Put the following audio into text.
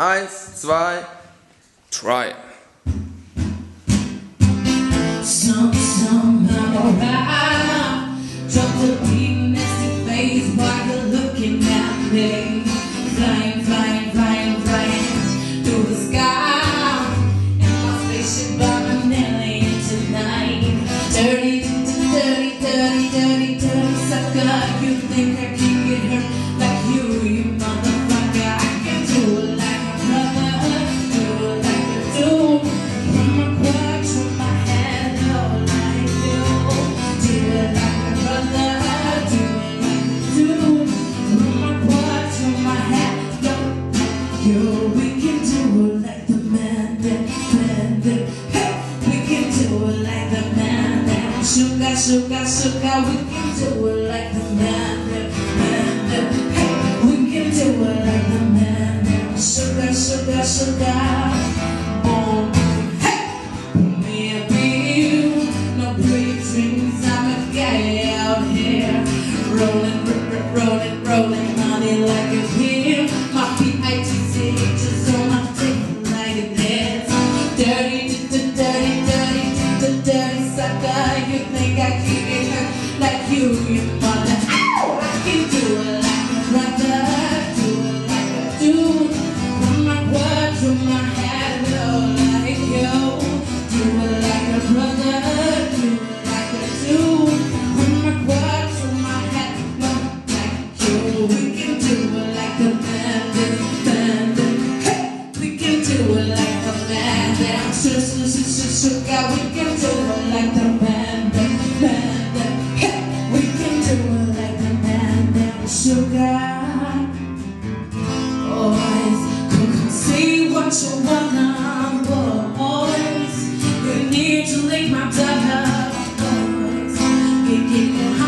Eins, zwei, try. Some, somehow sugar, sugar. We can do it like the man hey. We can do it like the man sugar, sugar, sugar. Oh, hey. Me a bill, no. I'm a guy out here, rolling, You I can get like you, you mother? Ow! Can do it like a brother, do it like a dude. From my quad to my head, oh, like you. Do it like a brother, do it like a dude. From my quad to my head, no, like you. We can do it like a bandit, bandit. Hey, we can do it like a bandit. Sugar, sugar, sugar, we can do it sugar Always come, come say what you. want I'm boys You need to lick my duck boys You give me